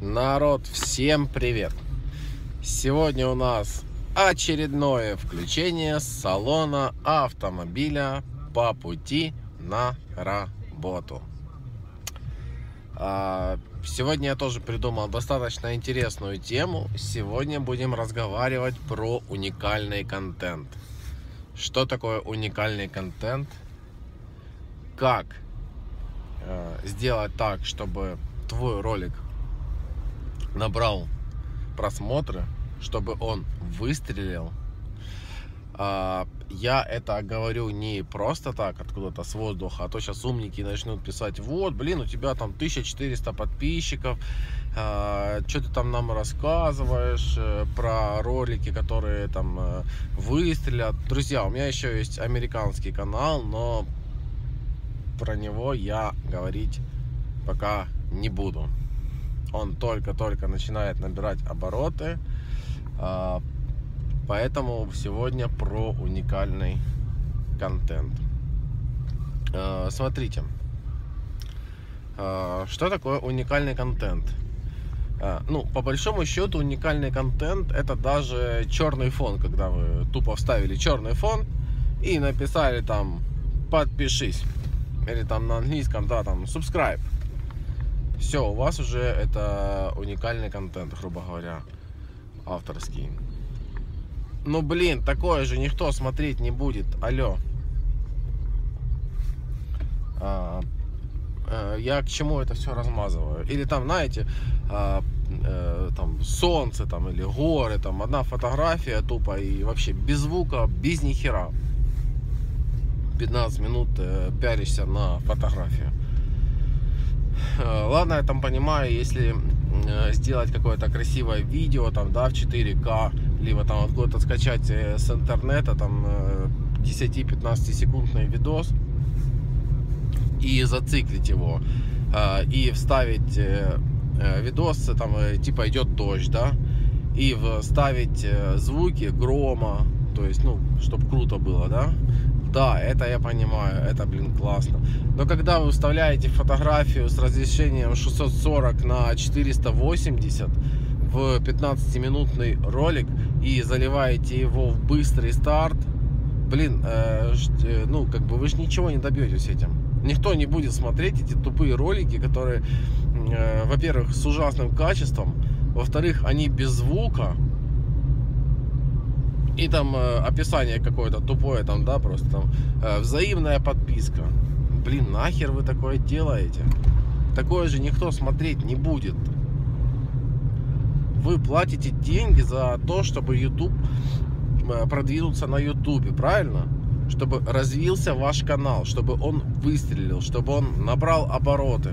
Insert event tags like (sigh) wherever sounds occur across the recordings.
Народ, всем привет! Сегодня у нас очередное включение салона автомобиля по пути на работу. А, сегодня я тоже придумал достаточно интересную тему. Сегодня будем разговаривать про уникальный контент. Что такое уникальный контент? Как э, сделать так, чтобы твой ролик набрал просмотры, чтобы он выстрелил. А, я это говорю не просто так, откуда-то с воздуха, а то сейчас умники начнут писать, вот, блин, у тебя там 1400 подписчиков, а, что ты там нам рассказываешь э, про ролики, которые там э, выстрелят. Друзья, у меня еще есть американский канал, но про него я говорить пока не буду он только-только начинает набирать обороты. А, поэтому сегодня про уникальный контент. А, смотрите, а, что такое уникальный контент? Ну, по большому счету, уникальный контент это даже черный фон, когда вы тупо вставили черный фон и написали там подпишись. Или там на английском, да, там subscribe все, у вас уже это уникальный контент, грубо говоря, авторский. Ну, блин, такое же никто смотреть не будет. Алло. А, а, я к чему это все размазываю? Или там, знаете, а, а, там солнце там или горы, там одна фотография тупо и вообще без звука, без нихера. 15 минут э, пялишься на фотографию. Э, ладно, я там понимаю, если э, сделать какое-то красивое видео, там, да, в 4К, либо там откуда-то скачать э, с интернета, там, 10-15 секундный видос и зациклить его, и вставить видос, там, типа идет дождь, да, и вставить звуки грома, то есть, ну, чтобы круто было, да, да, это я понимаю, это, блин, классно. Но когда вы вставляете фотографию с разрешением 640 на 480 в 15-минутный ролик и заливаете его в быстрый старт, блин, э, э, ну, как бы вы же ничего не добьетесь этим. Никто не будет смотреть эти тупые ролики, которые, э, во-первых, с ужасным качеством, во-вторых, они без звука, и там э, описание какое-то тупое, там, да, просто там э, взаимная подписка. Блин, нахер вы такое делаете? Такое же никто смотреть не будет. Вы платите деньги за то, чтобы YouTube э, продвинуться на YouTube, правильно? Чтобы развился ваш канал, чтобы он выстрелил, чтобы он набрал обороты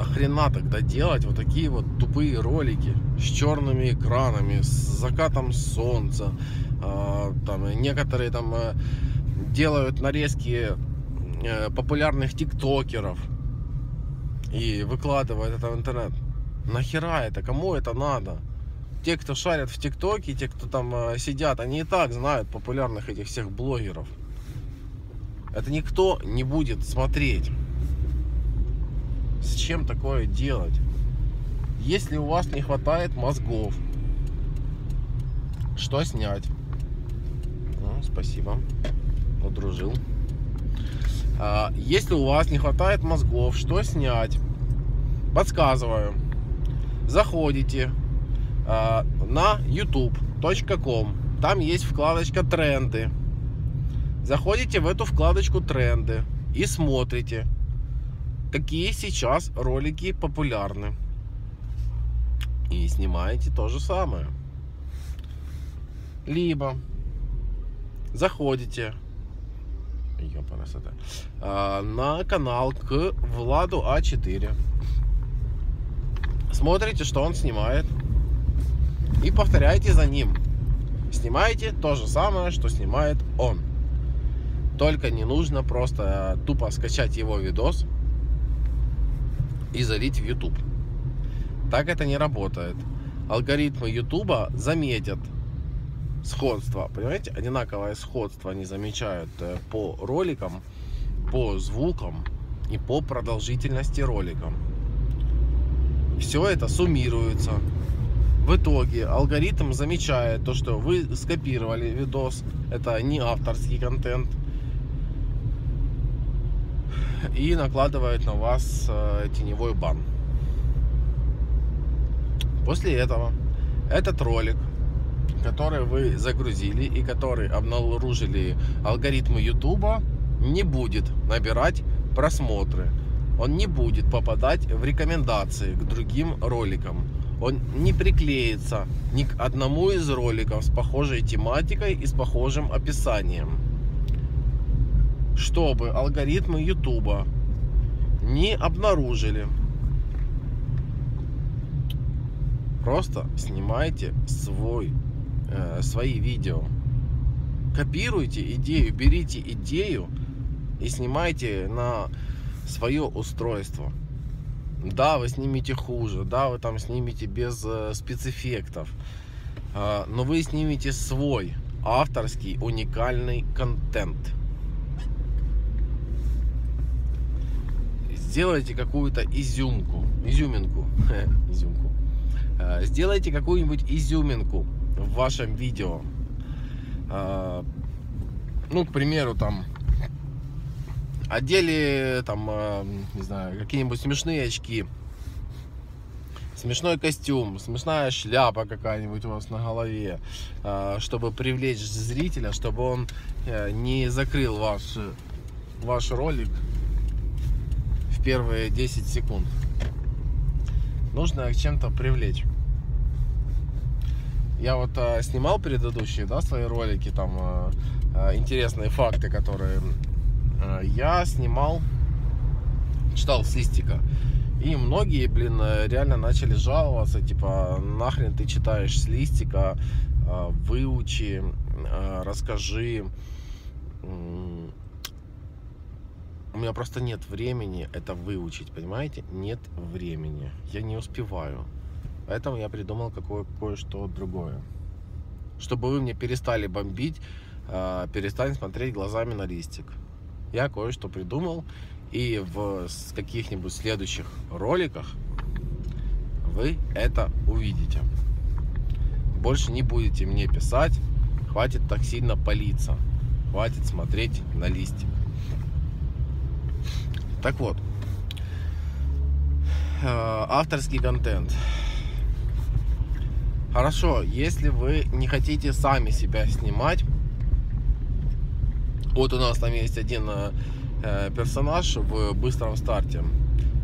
нахрена тогда делать вот такие вот тупые ролики с черными экранами, с закатом солнца. А, там некоторые там э, делают нарезки э, популярных тиктокеров и выкладывают это в интернет. Нахера это? Кому это надо? Те, кто шарят в ТикТоке, те, кто там э, сидят, они и так знают популярных этих всех блогеров. Это никто не будет смотреть. Зачем такое делать? Если у вас не хватает мозгов, что снять? Ну, спасибо, подружил. А, если у вас не хватает мозгов, что снять? Подсказываю. Заходите а, на youtube.com. Там есть вкладочка тренды. Заходите в эту вкладочку тренды и смотрите какие сейчас ролики популярны. И снимаете то же самое. Либо заходите а, на канал к Владу А4. Смотрите, что он снимает. И повторяйте за ним. Снимаете то же самое, что снимает он. Только не нужно просто тупо скачать его видос и залить в YouTube. Так это не работает. Алгоритмы YouTube заметят сходство, понимаете, одинаковое сходство они замечают э, по роликам, по звукам и по продолжительности ролика. Все это суммируется. В итоге алгоритм замечает то, что вы скопировали видос, это не авторский контент, и накладывает на вас э, теневой бан. После этого этот ролик, который вы загрузили и который обнаружили алгоритмы YouTube, не будет набирать просмотры. Он не будет попадать в рекомендации к другим роликам. Он не приклеится ни к одному из роликов с похожей тематикой и с похожим описанием. Чтобы алгоритмы YouTube не обнаружили Просто снимайте свой, э, свои видео. Копируйте идею, берите идею и снимайте на свое устройство. Да, вы снимете хуже, да, вы там снимете без э, спецэффектов, э, но вы снимете свой авторский уникальный контент. Сделайте какую-то изюмку, изюминку, изюмку Э, (laughs) сделайте какую-нибудь изюминку в вашем видео. Э, ну, к примеру, там одели там, э, не знаю, какие-нибудь смешные очки, смешной костюм, смешная шляпа какая-нибудь у вас на голове, чтобы привлечь зрителя, чтобы он не закрыл ваш, ваш ролик первые 10 секунд. Нужно чем-то привлечь я вот э, снимал предыдущие, да, свои ролики, там э, э, интересные факты, которые э, я снимал, читал с листика. И многие, блин, реально начали жаловаться, типа, нахрен ты читаешь с листика, выучи, расскажи. У меня просто нет времени это выучить, понимаете? Нет времени. Я не успеваю. Поэтому я придумал какое- кое-что другое. Чтобы вы мне перестали бомбить, э, перестали смотреть глазами на листик. Я кое-что придумал, и в каких-нибудь следующих роликах вы это увидите. Больше не будете мне писать, хватит так сильно палиться, хватит смотреть на листик. Так вот, э, авторский контент. Хорошо, если вы не хотите сами себя снимать, вот у нас там есть один э, персонаж в быстром старте.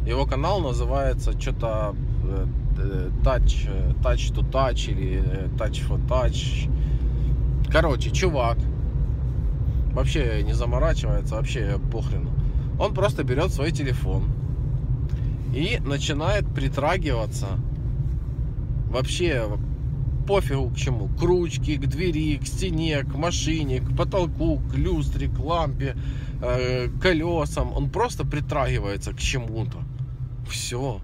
Его канал называется что-то э, Touch, Touch to Touch или э, Touch for Touch. Короче, чувак вообще не заморачивается, вообще похрену. Он просто берет свой телефон и начинает притрагиваться вообще пофигу к чему. К ручке, к двери, к стене, к машине, к потолку, к люстре, к лампе, э, к колесам. Он просто притрагивается к чему-то. Все.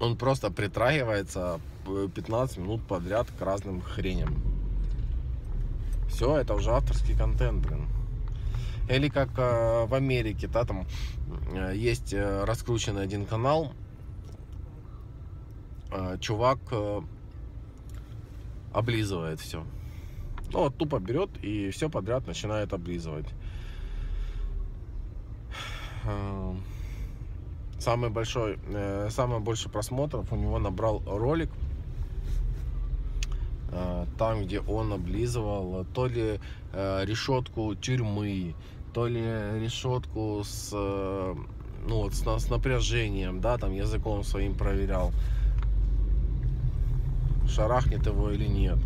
Он просто притрагивается 15 минут подряд к разным хреням. Все, это уже авторский контент, блин. Или как э, в Америке, да, там э, есть э, раскрученный один канал, чувак облизывает все. Ну вот тупо берет и все подряд начинает облизывать. Самый большой, самый больше просмотров у него набрал ролик, там, где он облизывал то ли решетку тюрьмы, то ли решетку с, ну, вот, с, с напряжением, да, там языком своим проверял шарахнет его или нет.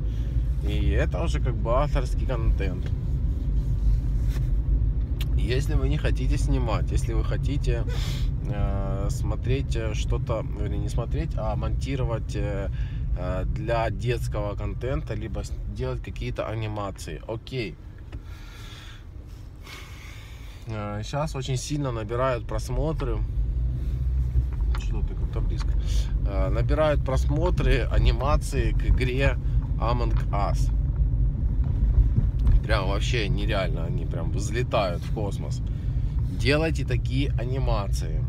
И это уже как бы авторский контент. Если вы не хотите снимать, если вы хотите э, смотреть что-то, или не смотреть, а монтировать э, э для детского контента, либо делать какие-то анимации, окей. Э, сейчас очень сильно набирают просмотры что ты как-то близко. Э, набирают просмотры анимации к игре Among Us. Прям вообще нереально, они прям взлетают в космос. Делайте такие анимации.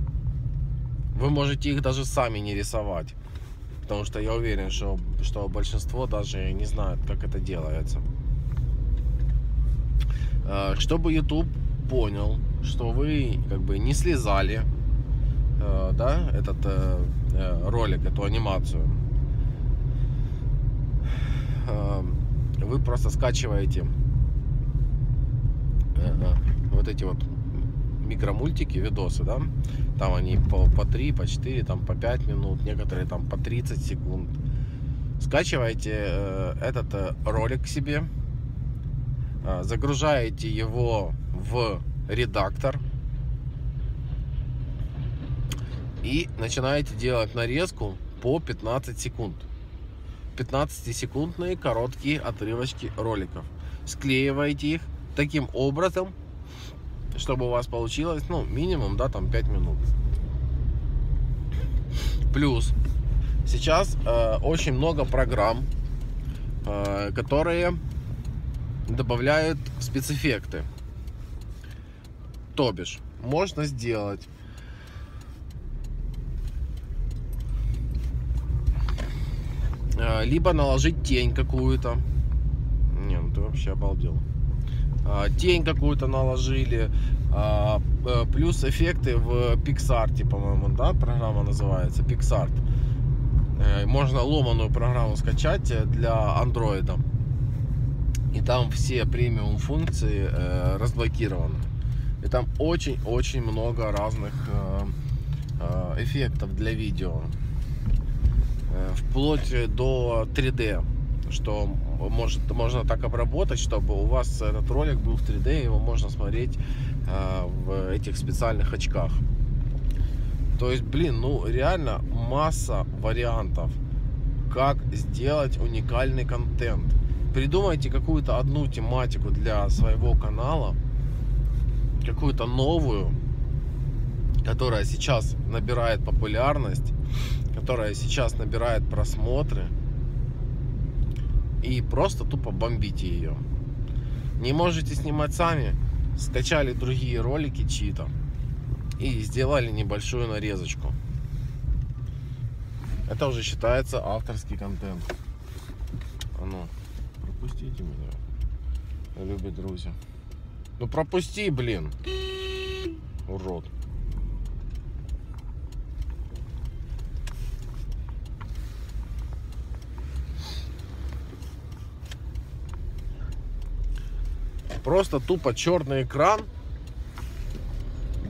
Вы можете их даже сами не рисовать. Потому что я уверен, что, что большинство даже не знают, как это делается. Э, чтобы YouTube понял, что вы как бы не слезали, э, да, этот э, ролик, эту анимацию, вы просто скачиваете вот эти вот микромультики, видосы, да, там они по, по 3, по 4, там по 5 минут, некоторые там по 30 секунд. Скачиваете э, этот э, ролик себе, э, загружаете его в редактор и начинаете делать нарезку по 15 секунд. 15-секундные короткие отрывочки роликов. Склеиваете их таким образом, чтобы у вас получилось, ну, минимум, да, там 5 минут. Плюс, сейчас э, очень много программ, э, которые добавляют спецэффекты. То бишь, можно сделать э, либо наложить тень какую-то. Не, ну ты вообще обалдел. А, тень какую-то наложили, а, э, плюс эффекты в PixArt, по-моему, да, программа называется PixArt. Э, можно ломаную программу скачать для Android. И там все премиум функции э, разблокированы. И там очень-очень много разных эффектов для видео. Вплоть до 3D, что может, можно так обработать, чтобы у вас этот ролик был в 3D, его можно смотреть э, в этих специальных очках. То есть, блин, ну реально масса вариантов, как сделать уникальный контент. Придумайте какую-то одну тематику для своего канала, какую-то новую, которая сейчас набирает популярность, которая сейчас набирает просмотры – и просто тупо бомбите ее. Не можете снимать сами, скачали другие ролики чьи-то и сделали небольшую нарезочку. Это уже считается авторский контент. А ну, пропустите меня, любят друзья. Ну пропусти, блин, урод. Просто тупо черный экран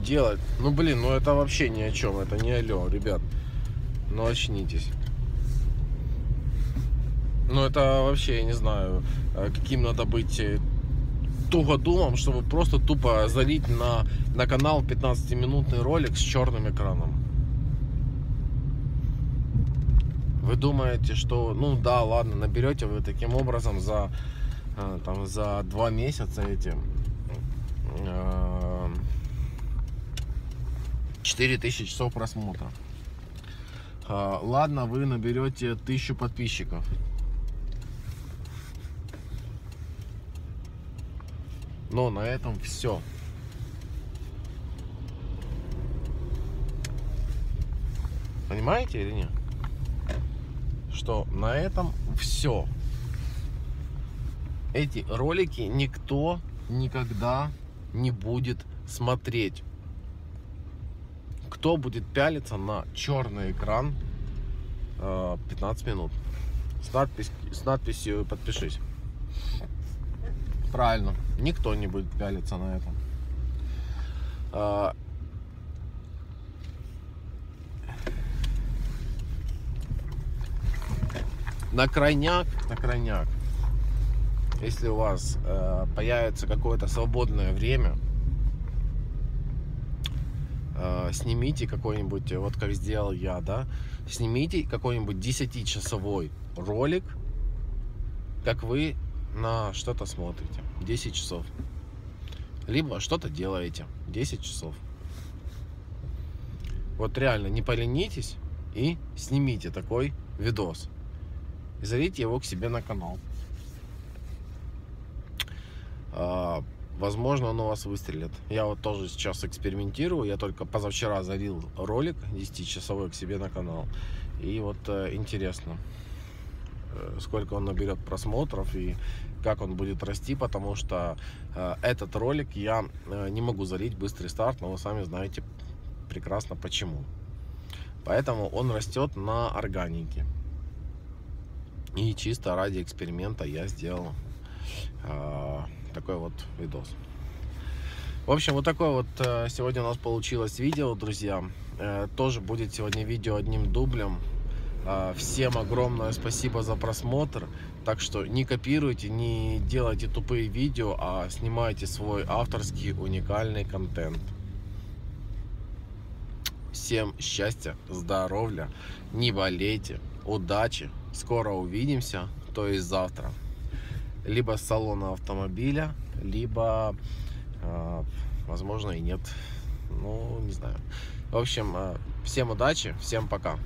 делать. Ну блин, ну это вообще ни о чем. Это не алло, ребят. Ну очнитесь. Ну это вообще, я не знаю, э, каким надо быть э, тугодумом, чтобы просто тупо залить на, на канал 15-минутный ролик с черным экраном. Вы думаете, что, ну да, ладно, наберете вы таким образом за там за два месяца эти 4000 а, часов просмотра. А, ладно, вы наберете тысячу подписчиков. Но на этом все. Понимаете или нет? Что на этом все эти ролики никто никогда не будет смотреть. Кто будет пялиться на черный экран 15 э, минут с, надпись, с надписью «Подпишись». Правильно, никто не будет пялиться на этом. Э, на крайняк, на крайняк если у вас э, появится какое-то свободное время, э, снимите какой-нибудь, вот как сделал я, да, снимите какой-нибудь 10-часовой ролик, как вы на что-то смотрите, 10 часов. Либо что-то делаете, 10 часов. Вот реально, не поленитесь и снимите такой видос. И залейте его к себе на канал. А, Возможно, он у вас выстрелит. Я вот тоже сейчас экспериментирую. Я только позавчера залил ролик 10-часовой к себе на канал. И вот э, интересно, э, сколько он наберет просмотров и как он будет расти, потому что э, этот ролик я не могу залить быстрый старт, но вы сами знаете прекрасно почему. Поэтому он растет на органике. И чисто ради эксперимента я сделал э, такой вот видос. В общем, вот такое вот э, сегодня у нас получилось видео, друзья. Э, тоже будет сегодня видео одним дублем. Э, всем огромное спасибо за просмотр. Так что не копируйте, не делайте тупые видео, а снимайте свой авторский уникальный контент. Всем счастья, здоровья, не болейте, удачи. Скоро увидимся, то есть завтра либо салона автомобиля, либо, э, возможно, и нет. Ну, не знаю. В общем, э, всем удачи, всем пока.